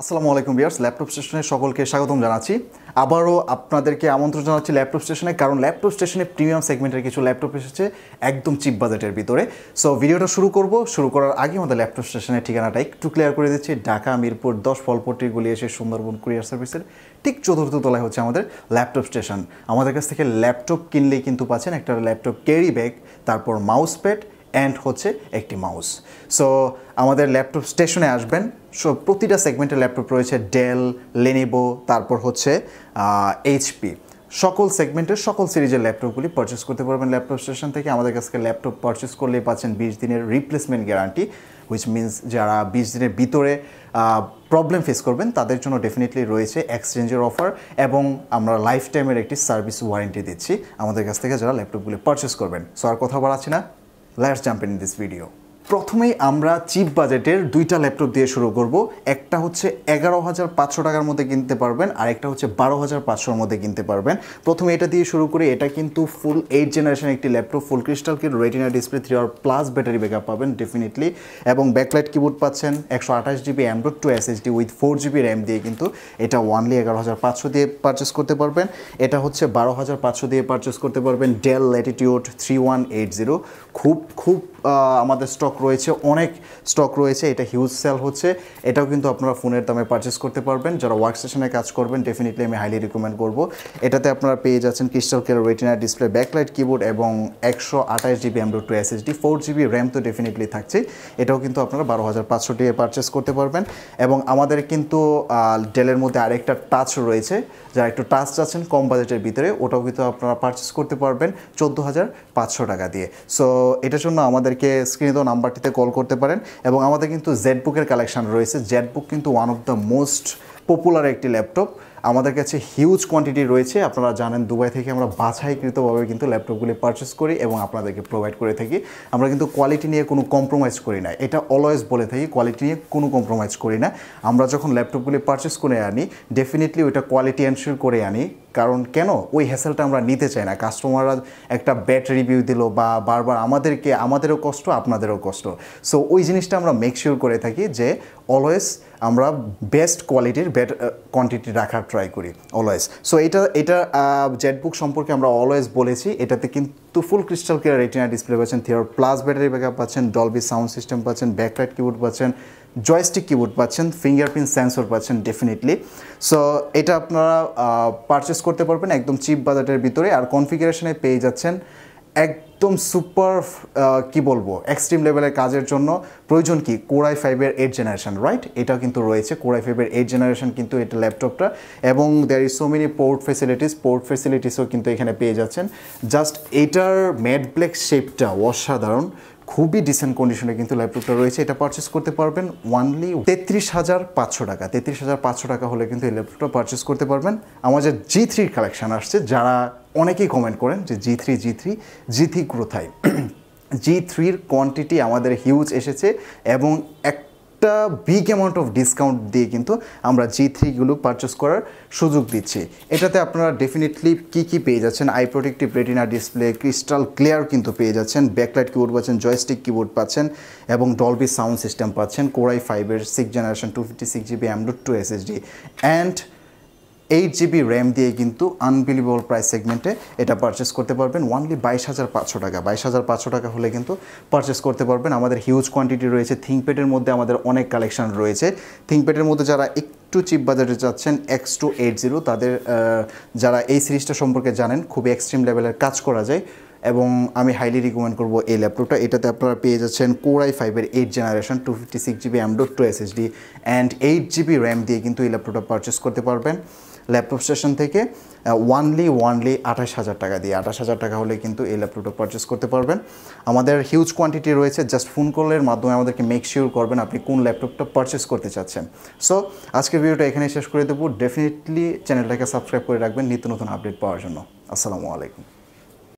আসসালামু আলাইকুম বিয়ার্স ল্যাপটপ স্টেশনে সকলকে স্বাগতম জানাচ্ছি। আবারও আপনাদেরকে আমন্ত্রণ জানাচ্ছি ল্যাপটপ স্টেশনে, কারণ ল্যাপটপ স্টেশনে প্রিমিয়াম সেগমেন্টের কিছু ল্যাপটপ এসেছে একদম চিপ বাজেটের ভিতরে। সো ভিডিওটা শুরু করব। শুরু করার আগে আমাদের ল্যাপটপ স্টেশনের ঠিকানাটা একটু ক্লিয়ার করে দিচ্ছি। ঢাকা, মিরপুর, দশ ফলপট্টি গুলি এসে সুন্দরবন কুরিয়ার সার্ভিসের ঠিক চতুর্থ তলায় হচ্ছে আমাদের ল্যাপটপ স্টেশন। আমাদের কাছ থেকে ল্যাপটপ কিনলেই কিন্তু পাচ্ছেন একটা ল্যাপটপ ক্যারি ব্যাগ, তারপর মাউস প্যাড অ্যান্ড হচ্ছে একটি মাউস সো আমাদের ল্যাপটপ স্টেশনে আসবেন। সো প্রতিটা সেগমেন্টের ল্যাপটপ রয়েছে ডেল লেনিভো তারপর হচ্ছে এইচপি সকল সেগমেন্টের সকল সিরিজের ল্যাপটপগুলি পারচেস করতে পারবেন ল্যাপটপ স্টেশন থেকে। আমাদের কাছ থেকে ল্যাপটপ পারচেস করলেই পাচ্ছেন বিশ দিনের রিপ্লেসমেন্ট গ্যারান্টি হুইচ মিনস যারা বিশ দিনের ভিতরে প্রবলেম ফেস করবেন, তাদের জন্য ডেফিনেটলি রয়েছে এক্সচেঞ্জের অফার এবং আমরা লাইফ টাইমের একটি সার্ভিস ওয়ারেন্টি দিচ্ছি। আমাদের কাছ থেকে যারা ল্যাপটপগুলি পারচেস করবেন। সো আর কথা বাড়াচ্ছি না। Let's jump in this video. প্রথমেই আমরা চিপ বাজেটের দুইটা ল্যাপটপ দিয়ে শুরু করব। একটা হচ্ছে এগারো হাজার পাঁচশো টাকার মধ্যে কিনতে পারবেন, আর একটা হচ্ছে বারো হাজার পাঁচশোর মধ্যে কিনতে পারবেন। প্রথমে এটা দিয়ে শুরু করি, এটা কিন্তু ফুল এইট জেনারেশন একটি laptop full crystal kit retina display three hour plus battery backup পাবেন ডেফিনেটলি এবং ব্যাকলাইট কিবোর্ড পাচ্ছেন, একশো আঠাশ GB android two SSD with four GB RAM দিয়ে কিন্তু এটা ওয়ানলি এগারো হাজার পাঁচশো দিয়ে পারচেস করতে পারবেন। এটা হচ্ছে বারো হাজার পাঁচশো দিয়ে পারচেস করতে পারবেন Dell latitude three one eight zero খুব খুব আমাদের স্টক রয়েছে, অনেক স্টক রয়েছে, এটা হিউজ সেল হচ্ছে। এটাও কিন্তু আপনারা ফোনের দামে পারচেস করতে পারবেন। যারা ওয়ার্ক স্টেশনে কাজ করবেন ডেফিনেটলি আমি হাইলি রিকমেন্ড করব। এটাতে আপনারা পেয়ে যাচ্ছেন crystal care retina display backlight keyboard এবং একশো আঠাশ GB android two SSD four GB RAM তো ডেফিনেটলি থাকছে এটাও কিন্তু আপনারা বারো হাজার পাঁচশো দিয়ে পারচেস করতে পারবেন। এবং আমাদের কিন্তু ডেলের মধ্যে আরেকটা টাচ রয়েছে। যারা একটু টাচ চাচ্ছেন কম বাজেটের ভিতরে, ওটাও কিন্তু আপনারা পারচেস করতে পারবেন চোদ্দ হাজার পাঁচশো টাকা দিয়ে। সো এটার জন্য আমাদেরকে স্ক্রিনে তো নাম্বারটিতে কল করতে পারেন এবং আমাদের কিন্তু জেড বুকের কালেকশন রয়েছে। জেড বুক কিন্তু one of the most popular একটি ল্যাপটপ আমাদের কাছে হিউজ কোয়ান্টিটি রয়েছে। আপনারা জানেন, দুবাই থেকে আমরা বাছাইকৃতভাবে কিন্তু ল্যাপটপগুলি পারচেস করি এবং আপনাদেরকে প্রোভাইড করে থাকি। আমরা কিন্তু কোয়ালিটি নিয়ে কোনো কম্প্রোমাইজ করি না। এটা অলওয়েজ বলে থাকি কোয়ালিটি নিয়ে কোনো কম্প্রোমাইজ করি না। আমরা যখন ল্যাপটপগুলি পারচেস করে আনি ডেফিনেটলি ওইটা কোয়ালিটি এনশিওর করে আনি। কারণ কেন? ওই হ্যাসেলটা আমরা নিতে চাই না। কাস্টমাররা একটা ব্যাড রিভিউ দিল বা বারবার আমাদেরকে, আমাদেরও কষ্ট, আপনাদেরও কষ্ট। সো ওই জিনিসটা আমরা মেকশিওর করে থাকি যে অলওয়েজ আমরা বেস্ট কোয়ালিটির বেড কোয়ান্টিটি রাখার ট্রাই করি অলওয়েজ সো এটা এটা জেটবুক সম্পর্কে আমরা অলওয়েজ বলেছি। এটাতে কিন্তু full crystal care retina display পাচ্ছেন three hour plus battery backup পাচ্ছেন ডলবি সাউন্ড সিস্টেম পাচ্ছেন ব্যাকলাইট কিবোর্ড পাচ্ছেন জয়স্টিক কিবোর্ড পাচ্ছেন ফিঙ্গারপ্রিন্ট সেন্সর পাচ্ছেন ডেফিনেটলি সো এটা আপনারা পারচেস করতে পারবেন একদম চিপ বাজেটের ভিতরে। আর কনফিগারেশনে পেয়ে যাচ্ছেন একদম সুপার কি বলব এক্সট্রিম লেভেলের কাজের জন্য প্রয়োজন কি? কোরাই ফাইভের এইট জেনারেশন রাইট এটাও কিন্তু রয়েছে। কোরাই ফাইভের এইট জেনারেশন কিন্তু এটা ল্যাপটপটা এবং there is so many port facilities port ফেসিলিটিসও কিন্তু এখানে পেয়ে যাচ্ছেন। জাস্ট এটার ম্যাট ব্ল্যাক শেপটা অসাধারণ। খুবই ডিসেন্ট কন্ডিশনে কিন্তু ল্যাপটপটা রয়েছে। এটা পারচেস করতে পারবেন ওয়ানলি তেত্রিশ হাজার পাঁচশো টাকা। তেত্রিশ হাজার পাঁচশো টাকা হলে কিন্তু এই ল্যাপটপটা পারচেস করতে পারবেন। আমাদের জি থ্রির কালেকশান আসছে। যারা অনেকেই কমেন্ট করেন যে G three G three G three কোথায়? জি থ্রির কোয়ান্টিটি আমাদের হিউজ এসেছে এবং এক একটা বিগ অ্যামাউন্ট অফ ডিসকাউন্ট দিয়ে কিন্তু আমরা জি থ্রিগুলো পারচেস করার সুযোগ দিচ্ছি। এটাতে আপনারা ডেফিনেটলি কী কী পেয়ে যাচ্ছেন? Eye protective retina display crystal clear কিন্তু পেয়ে যাচ্ছেন ব্যাকলাইট কিবোর্ড পাচ্ছেন জয়স্টিক কিবোর্ড পাচ্ছেন এবং ডলবি সাউন্ড সিস্টেম পাচ্ছেন কোরাই ফাইভের six generation two fifty six GB M dot two SSD and eight GB RAM দিয়ে কিন্তু আনবিলিভেবল প্রাইস সেগমেন্টে এটা পারচেস করতে পারবেন ওনলি বাইশ হাজার পাঁচশো টাকা। বাইশ হাজার পাঁচশো টাকা হলে কিন্তু পারচেস করতে পারবেন। আমাদের হিউজ কোয়ান্টিটি রয়েছে। থিঙ্কপ্যাডের মধ্যে আমাদের অনেক কালেকশন রয়েছে। থিঙ্কপ্যাডের মধ্যে যারা একটু চিপ বাজারে যাচ্ছেন এক্স টু এইট জিরো তাদের যারা এই সিরিজটা সম্পর্কে জানেন খুবই এক্সট্রিম লেভেলের কাজ করা যায়। এবং আমি হাইলি রিকমেন্ড করব এই ল্যাপটপটা এটাতে আপনারা পেয়ে যাচ্ছেন কোরাই ফাইভের eight generation two fifty six GB M dot two SSD and eight GB RAM দিয়ে কিন্তু এই ল্যাপটপটা পারচেস করতে পারবেন। ল্যাপটপ স্টেশন থেকে ওয়ানলি ওয়ানলি আঠাশ হাজার টাকা দিয়ে। আঠাশ হাজার টাকা হলে কিন্তু এই ল্যাপটপটা পারচেস করতে পারবেন। আমাদের হিউজ কোয়ান্টিটি রয়েছে জাস্ট ফোন কলের মাধ্যমে আমাদেরকে মেক শিওর করবেন আপনি কোন ল্যাপটপটা পারচেস করতে চাচ্ছেন। সো আজকের ভিডিওটা এখানে শেষ করে দেবো। ডেফিনেটলি চ্যানেলটাকে সাবস্ক্রাইব করে রাখবেন নিত্য নতুন আপডেট পাওয়ার জন্য। আসসালামু আলাইকুম।